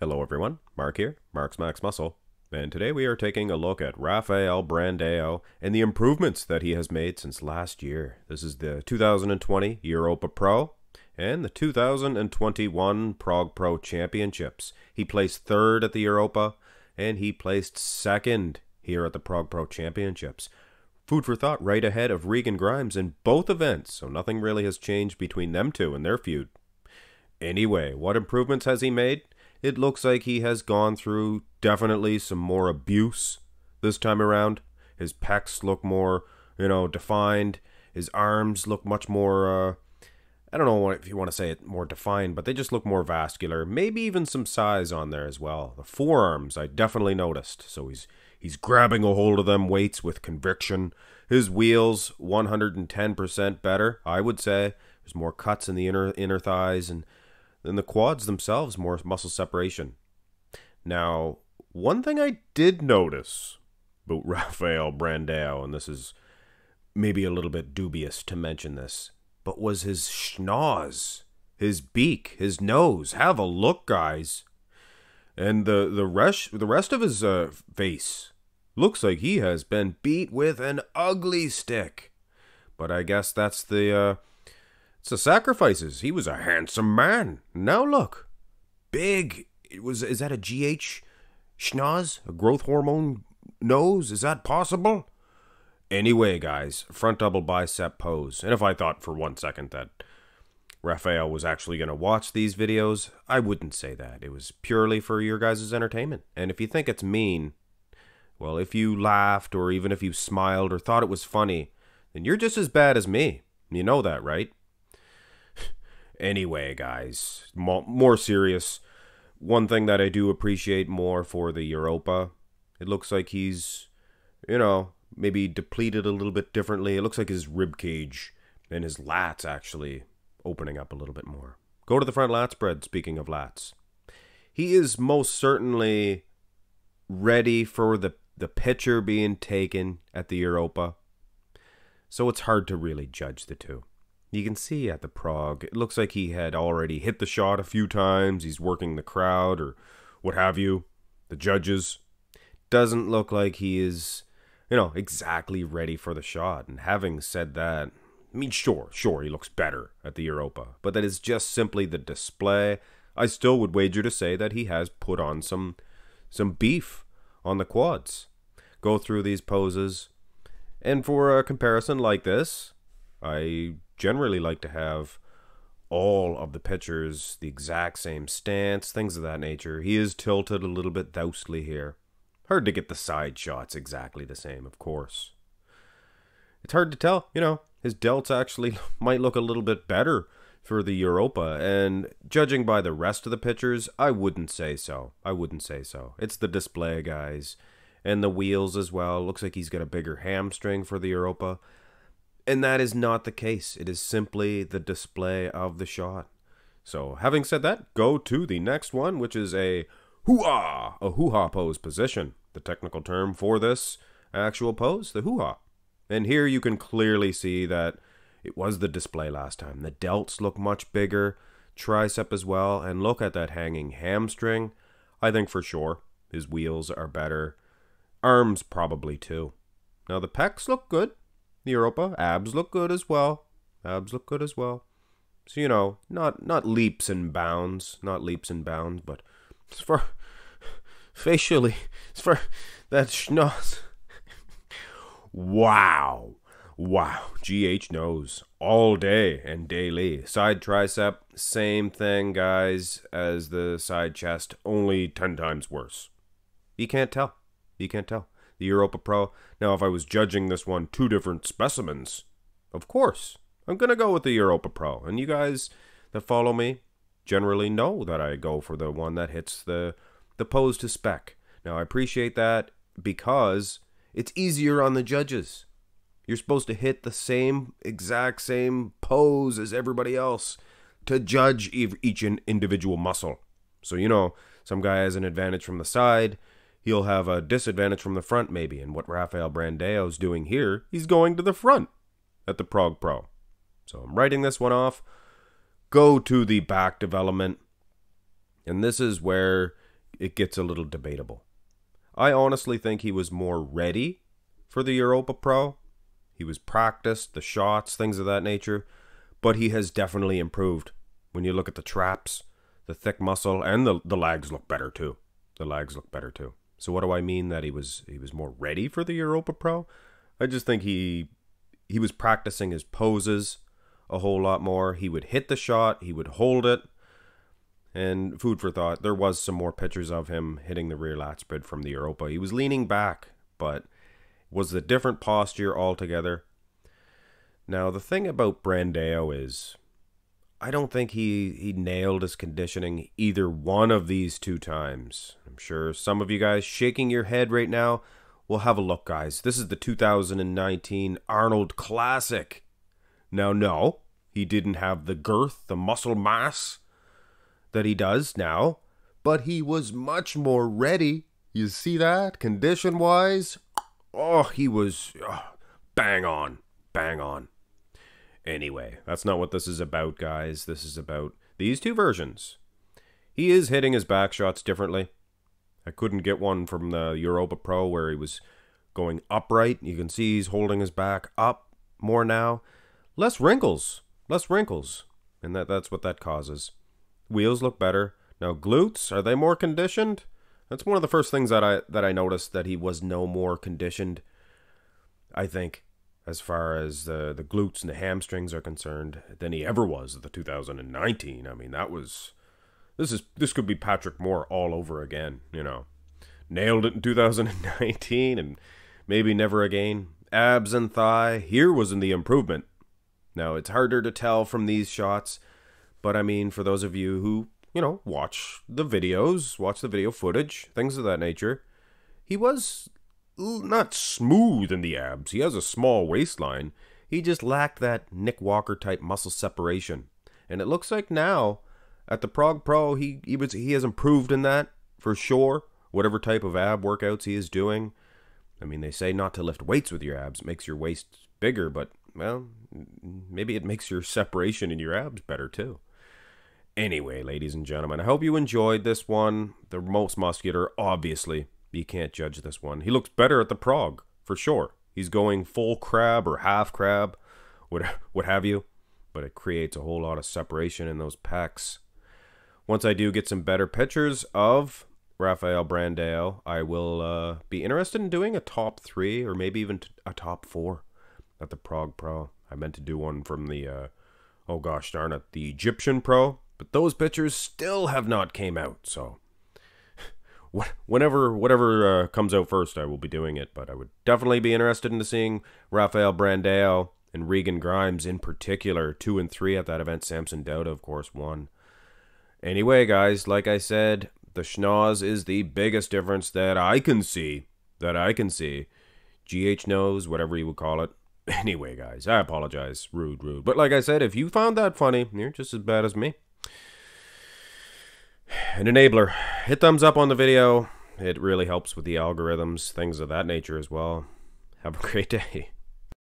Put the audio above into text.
Hello everyone, Mark here, Marx Max Muscle, and today we are taking a look at Rafael Brandao and the improvements that he has made since last year. This is the 2020 Europa Pro and the 2021 Prague Pro Championships. He placed third at the Europa and he placed second here at the Prague Pro Championships. Food for thought right ahead of Regan Grimes in both events, so nothing really has changed between them two and their feud. Anyway, what improvements has he made? It looks like he has gone through definitely some more abuse this time around. His pecs look more, you know, defined. His arms look much more, uh, I don't know if you want to say it more defined, but they just look more vascular. Maybe even some size on there as well. The forearms, I definitely noticed. So he's he's grabbing a hold of them weights with conviction. His wheels, 110% better, I would say. There's more cuts in the inner inner thighs and in the quads themselves, more muscle separation. Now, one thing I did notice about Rafael Brandao, and this is maybe a little bit dubious to mention this, but was his schnoz, his beak, his nose. Have a look, guys. And the the rest the rest of his uh, face looks like he has been beat with an ugly stick. But I guess that's the uh, the sacrifices. He was a handsome man. Now look. Big. It was is that a GH schnoz? A growth hormone nose? Is that possible? Anyway, guys, front double bicep pose. And if I thought for one second that Rafael was actually going to watch these videos, I wouldn't say that. It was purely for your guys' entertainment. And if you think it's mean, well, if you laughed or even if you smiled or thought it was funny, then you're just as bad as me. You know that, right? Anyway, guys, more serious. One thing that I do appreciate more for the Europa, it looks like he's, you know, maybe depleted a little bit differently. It looks like his rib cage and his lats actually opening up a little bit more. Go to the front lat spread. Speaking of lats, he is most certainly ready for the the picture being taken at the Europa. So it's hard to really judge the two. You can see at the Prague, it looks like he had already hit the shot a few times. He's working the crowd or what have you. The judges. Doesn't look like he is, you know, exactly ready for the shot. And having said that, I mean, sure, sure, he looks better at the Europa, but that is just simply the display. I still would wager to say that he has put on some some beef on the quads. Go through these poses, and for a comparison like this, I generally like to have all of the pitchers the exact same stance, things of that nature. He is tilted a little bit dousely here. Hard to get the side shots exactly the same, of course. It's hard to tell, you know, his delts actually might look a little bit better for the Europa, and judging by the rest of the pitchers, I wouldn't say so. I wouldn't say so. It's the display, guys. And the wheels as well. Looks like he's got a bigger hamstring for the Europa. And that is not the case. It is simply the display of the shot. So, having said that, go to the next one, which is a hoo-ah, a hoo-ha pose position. The technical term for this actual pose, the hoo-ha. And here you can clearly see that it was the display last time. The delts look much bigger, tricep as well, and look at that hanging hamstring. I think for sure his wheels are better. Arms probably too. Now the pecs look good. Europa. Abs look good as well. Abs look good as well. So you know, not not leaps and bounds, not leaps and bounds, but as far facially, as far that schnoz. wow. Wow, GH nose all day and daily. Side tricep, same thing, guys, as the side chest, only 10 times worse. You can't tell. You can't tell the Europa Pro. Now, if I was judging this one two different specimens, of course, I'm going to go with the Europa Pro. And you guys that follow me generally know that I go for the one that hits the, the pose to spec. Now, I appreciate that because it's easier on the judges. You're supposed to hit the same exact same pose as everybody else to judge each individual muscle. So, you know, some guy has an advantage from the side, he'll have a disadvantage from the front maybe. And what Rafael Brandao's doing here, he's going to the front at the Prague Pro. So I'm writing this one off. Go to the back development. And this is where it gets a little debatable. I honestly think he was more ready for the Europa Pro. He was practiced, the shots, things of that nature, but he has definitely improved. When you look at the traps, the thick muscle, and the the legs look better too. The legs look better too. So what do I mean that he was he was more ready for the Europa Pro? I just think he he was practicing his poses a whole lot more. He would hit the shot, he would hold it. And food for thought, there was some more pictures of him hitting the rear lat spread from the Europa. He was leaning back, but was a different posture altogether. Now the thing about Brandao is I don't think he, he nailed his conditioning either one of these two times. I'm sure some of you guys shaking your head right now. Well, have a look, guys. This is the 2019 Arnold Classic. Now, no, he didn't have the girth, the muscle mass that he does now, but he was much more ready. You see that? Condition wise, oh, he was oh, bang on, bang on. Anyway, that's not what this is about, guys. This is about these two versions. He is hitting his back shots differently. I couldn't get one from the Europa Pro where he was going upright. You can see he's holding his back up more now. Less wrinkles. Less wrinkles. And that, that's what that causes. Wheels look better. Now glutes, are they more conditioned? That's one of the first things that I that I noticed that he was no more conditioned. I think as far as the the glutes and the hamstrings are concerned than he ever was at the 2019. I mean, that was this is this could be Patrick Moore all over again, you know. Nailed it in 2019 and maybe never again. Abs and thigh, here was in the improvement. Now, it's harder to tell from these shots, but I mean for those of you who, you know, watch the videos, watch the video footage, things of that nature, he was not smooth in the abs. He has a small waistline. He just lacked that Nick Walker type muscle separation. And it looks like now at the Prague Pro he, he was he has improved in that for sure. Whatever type of ab workouts he is doing. I mean they say not to lift weights with your abs. It makes your waist bigger, but well, maybe it makes your separation in your abs better too. Anyway, ladies and gentlemen, I hope you enjoyed this one. The most muscular, obviously, you can't judge this one. He looks better at the Prague, for sure. He's going full crab or half crab, what, what have you. But it creates a whole lot of separation in those packs. Once I do get some better pictures of Rafael Brandao, I will uh, be interested in doing a top three or maybe even a top four at the Prague Pro. I meant to do one from the, uh, oh gosh darn it, the Egyptian Pro, but those pictures still have not came out, so whenever whatever uh, comes out first, I will be doing it. But I would definitely be interested in seeing Rafael Brandao and Regan Grimes in particular, two and three at that event. Samson Dauda, of course, won. Anyway, guys, like I said, the schnoz is the biggest difference that I can see. That I can see. GH nose, whatever you would call it. Anyway, guys, I apologize. Rude, rude. But like I said, if you found that funny, you're just as bad as me an enabler. Hit thumbs up on the video. It really helps with the algorithms, things of that nature as well. Have a great day.